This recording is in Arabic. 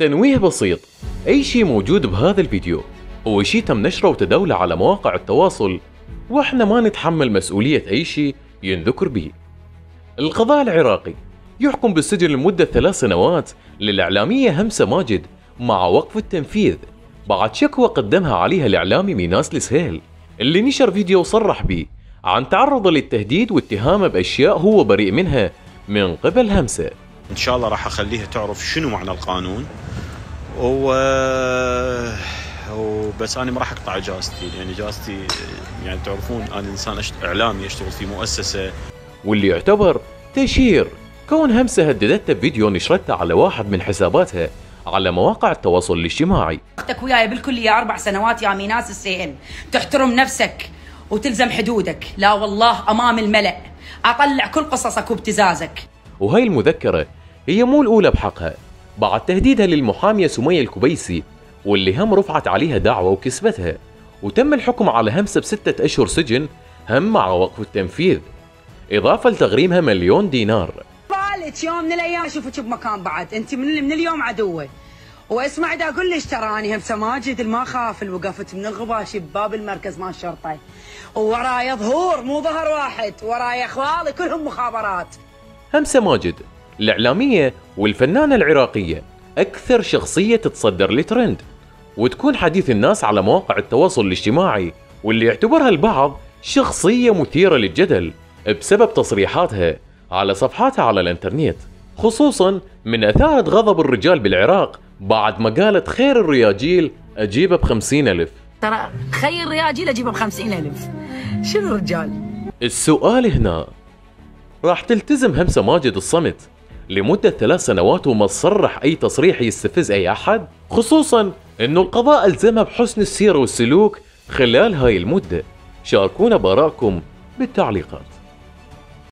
تنويه بسيط. أي شيء موجود بهذا الفيديو هو شيء تم نشره وتداوله على مواقع التواصل وإحنا ما نتحمل مسؤولية أي شيء ينذكر به. القضاء العراقي يحكم بالسجن لمدة ثلاث سنوات للإعلامية همسة ماجد مع وقف التنفيذ بعد شكوى قدمها عليها الإعلامي ميناس السهيل اللي نشر فيديو صرح به عن تعرضه للتهديد واتهامه بأشياء هو بريء منها من قبل همسة. إن شاء الله راح أخليها تعرف شنو معنى القانون. و وبس أنا ما راح أقطع إجازتي لأن إجازتي يعني تعرفون أنا إنسان أشت... إعلامي أشتغل في مؤسسة. واللي يعتبر تشهير. كون همسة هددتها بفيديو نشرته على واحد من حساباتها على مواقع التواصل الاجتماعي. أختك وياي بالكلية أربع سنوات يا ميناس السين تحترم نفسك وتلزم حدودك. لا والله أمام الملأ. أطلع كل قصصك وابتزازك. وهي المذكرة هي مو الأولى بحقها. بعد تهديدها للمحامية سمية الكبيسي واللي هم رفعت عليها دعوة وكسبتها. وتم الحكم على همسة بستة أشهر سجن هم مع وقف التنفيذ. إضافة لتغريمها مليون دينار. بالك يوم من الأيام اشوفك بمكان بعد. أنت من من اليوم عدوة. واسمع دا أقول لك تراني همسة ماجد ما خاف وقفت من الغباشي بباب المركز مال الشرطه ووراي ظهور مو ظهر واحد. وراي إخوالي كلهم مخابرات. همسة ماجد الإعلامية والفنانة العراقية. أكثر شخصية تتصدر لترند وتكون حديث الناس على مواقع التواصل الاجتماعي واللي يعتبرها البعض شخصية مثيرة للجدل بسبب تصريحاتها على صفحاتها على الإنترنت خصوصا من أثارت غضب الرجال بالعراق بعد ما قالت خير الرياجيل أجيبه بخمسين ألف. ترى خير رياجيل أجيبه بخمسين ألف. شنو الرجال؟ السؤال هنا راح تلتزم همسة ماجد الصمت. لمدة ثلاث سنوات وما تصرح أي تصريح يستفز أي أحد خصوصا أنه القضاء ألزمها بحسن السيرة والسلوك خلال هاي المدة. شاركونا بآرائكم بالتعليقات.